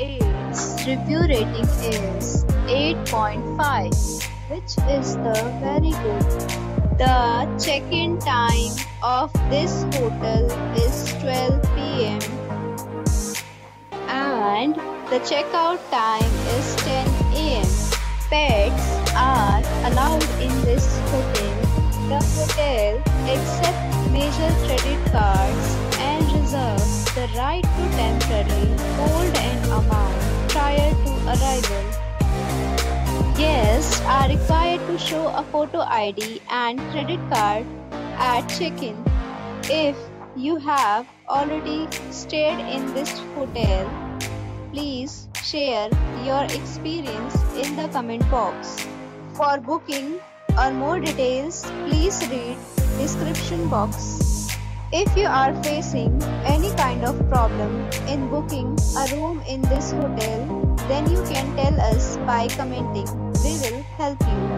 Its review rating is 8.5 which is the very good. The check-in time of this hotel is 12 pm and the checkout time is 10 am. Pets are allowed in this hotel. The hotel accepts major credit cards and reserves the right to temporarily required to show a photo ID and credit card at check-in. If you have already stayed in this hotel, please share your experience in the comment box. For booking or more details, please read description box. If you are facing any kind of problem in booking a room in this hotel, then you can tell us by commenting. We will help you.